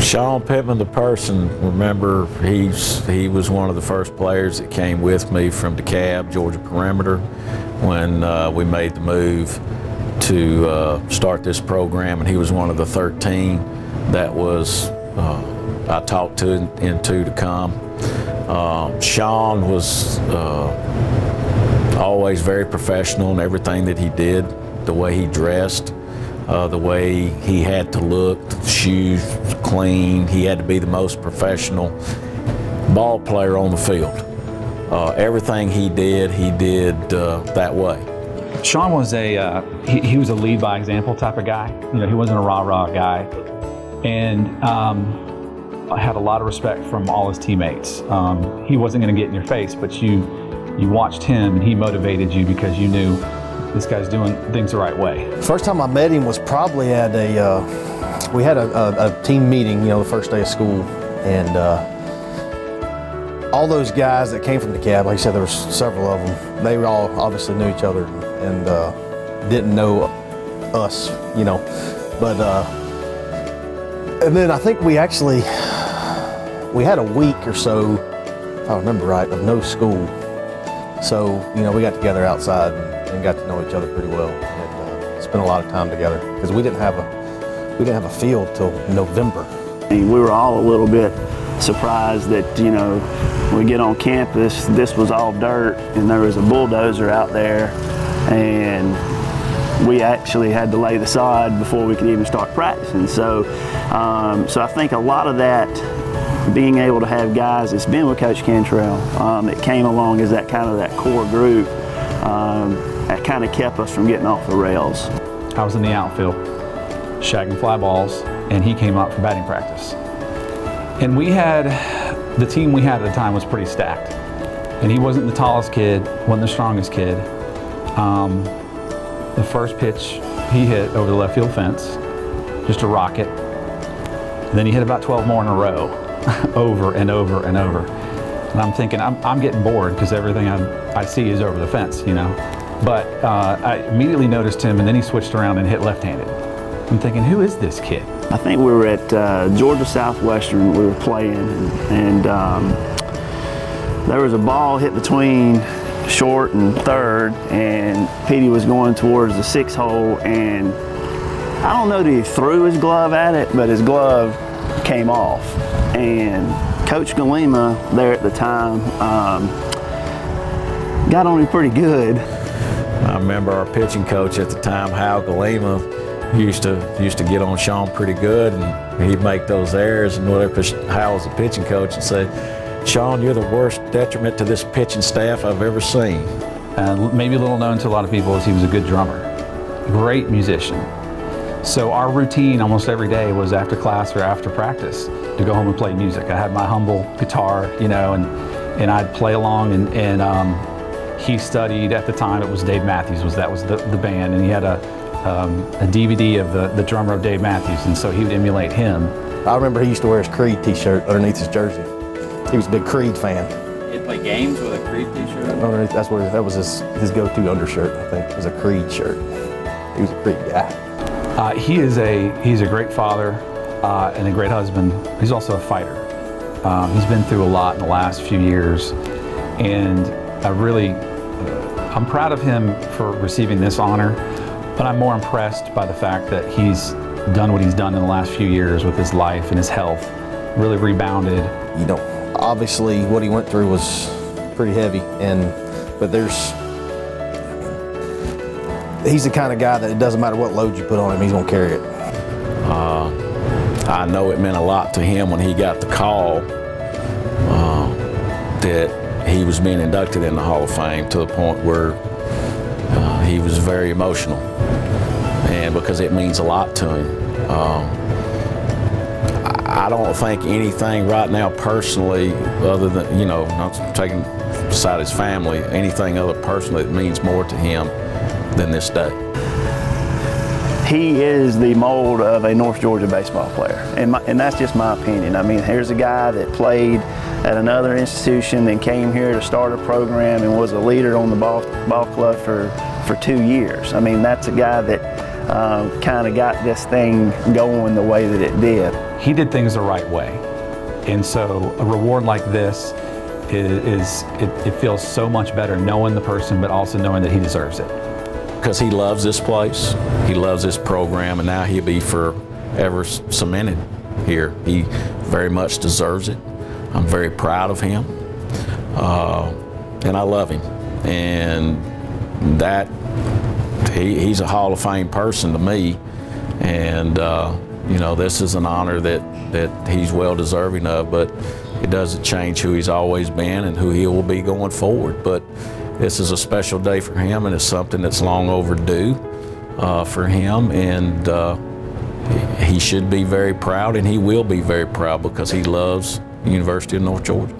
Sean Pittman, the person, remember he's he was one of the first players that came with me from DeKalb, Georgia Perimeter, when uh, we made the move to uh, start this program, and he was one of the 13 that was uh, I talked to into to come. Uh, Sean was uh, always very professional in everything that he did, the way he dressed uh, the way he had to look, shoes clean. He had to be the most professional ball player on the field. Uh, everything he did, he did uh, that way. Sean was a uh, he, he, was a lead by example type of guy. You know, he wasn't a rah rah guy, and um, I had a lot of respect from all his teammates. Um, he wasn't going to get in your face, but you you watched him and he motivated you because you knew this guy's doing things the right way. First time I met him was probably at a, uh, we had a, a, a, team meeting, you know, the first day of school, and uh, all those guys that came from DeKalb, like I said, there were several of them, they all obviously knew each other and uh, didn't know us, you know, but, uh, and then I think we actually, we had a week or so, if I remember right, of no school. So, you know, we got together outside and got to know each other pretty well. And uh, spent a lot of time together because we didn't have a we didn't have a field till November. We were all a little bit surprised that you know we get on campus this was all dirt and there was a bulldozer out there. And we actually had to lay the sod before we could even start practicing. So um, so I think a lot of that being able to have guys that's been with Coach Cantrell um, that came along as that kind of that core group. Um, that kind of kept us from getting off the rails. I was in the outfield, shagging fly balls, and he came out for batting practice. And we had, the team we had at the time was pretty stacked. And he wasn't the tallest kid, wasn't the strongest kid. Um, the first pitch he hit over the left field fence, just a rocket. And then he hit about 12 more in a row, over and over and over. And I'm thinking, I'm, I'm getting bored because everything I, I see is over the fence, you know. But uh, I immediately noticed him, and then he switched around and hit left-handed. I'm thinking, who is this kid? I think we were at uh, Georgia Southwestern. We were playing, and, and um, there was a ball hit between short and third, and Petey was going towards the six hole, and I don't know that he threw his glove at it, but his glove came off. And Coach Galima there at the time um, got on him pretty good. I remember our pitching coach at the time, Hal Galima, used to used to get on Sean pretty good, and he'd make those errors and whatever. Hal was the pitching coach and say, "Sean, you're the worst detriment to this pitching staff I've ever seen." And maybe a little known to a lot of people is he was a good drummer, great musician. So our routine almost every day was after class or after practice to go home and play music. I had my humble guitar, you know, and and I'd play along and and um, he studied at the time. It was Dave Matthews was that was the, the band, and he had a um, a DVD of the the drummer of Dave Matthews, and so he would emulate him. I remember he used to wear his Creed T-shirt underneath his jersey. He was a big Creed fan. He'd play games with a Creed T-shirt. Underneath, that's where that was his his go-to undershirt. I think it was a Creed shirt. He was a Creed guy. Uh, he is a he's a great father uh, and a great husband. He's also a fighter. Um, he's been through a lot in the last few years, and I really I'm proud of him for receiving this honor, but I'm more impressed by the fact that he's done what he's done in the last few years with his life and his health, really rebounded. You know, obviously what he went through was pretty heavy, and but there's he's the kind of guy that it doesn't matter what load you put on him, he's gonna carry it. Uh, I know it meant a lot to him when he got the call uh, that he was being inducted in the Hall of Fame to the point where uh, he was very emotional, and because it means a lot to him. Um, I don't think anything right now personally, other than you know, not taking aside his family, anything other personally that means more to him than this day he is the mold of a North Georgia baseball player, and, my, and that's just my opinion. I mean, here's a guy that played at another institution and came here to start a program and was a leader on the ball, ball club for for two years. I mean, that's a guy that um, kind of got this thing going the way that it did. He did things the right way. And so a reward like this is, is it, it feels so much better knowing the person, but also knowing that he deserves it. because he loves this place, he loves this program, and now he'll be forever cemented here. He very much deserves it. I'm very proud of him, uh, and I love him. And that he, he's a Hall of Fame person to me, and uh, you know this is an honor that that he's well deserving of. But it doesn't change who he's always been and who he will be going forward. But this is a special day for him, and it's something that's long overdue uh, for him. And uh, he should be very proud, and he will be very proud because he loves University of North Georgia.